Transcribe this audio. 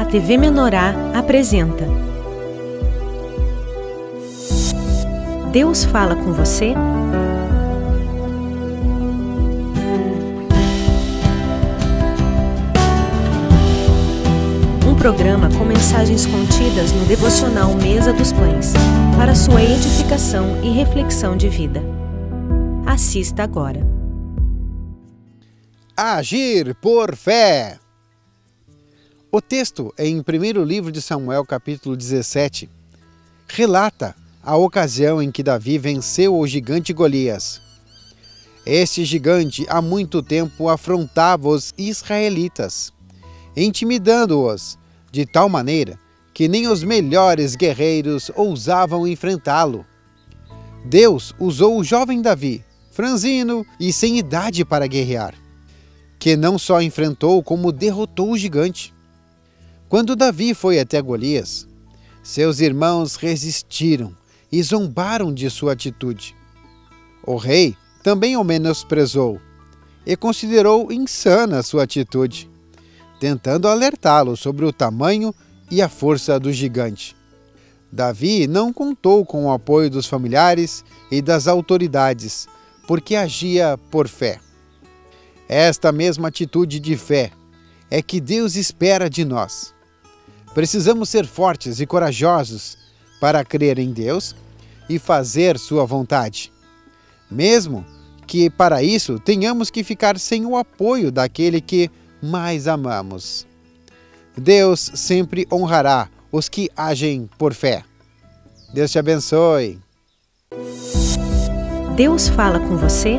a TV Menorá apresenta Deus fala com você? Um programa com mensagens contidas no devocional Mesa dos Pães, para sua edificação e reflexão de vida. Assista agora. Agir por fé. O texto em 1 livro de Samuel, capítulo 17. Relata a ocasião em que Davi venceu o gigante Golias. Este gigante há muito tempo afrontava os israelitas, intimidando-os de tal maneira que nem os melhores guerreiros ousavam enfrentá-lo. Deus usou o jovem Davi, franzino e sem idade para guerrear, que não só enfrentou como derrotou o gigante. Quando Davi foi até Golias, seus irmãos resistiram e zombaram de sua atitude. O rei também o menosprezou e considerou insana sua atitude, tentando alertá-lo sobre o tamanho e a força do gigante. Davi não contou com o apoio dos familiares e das autoridades, porque agia por fé. Esta mesma atitude de fé é que Deus espera de nós. Precisamos ser fortes e corajosos para crer em Deus e fazer Sua vontade. Mesmo que para isso tenhamos que ficar sem o apoio daquele que mais amamos. Deus sempre honrará os que agem por fé. Deus te abençoe. Deus fala com você?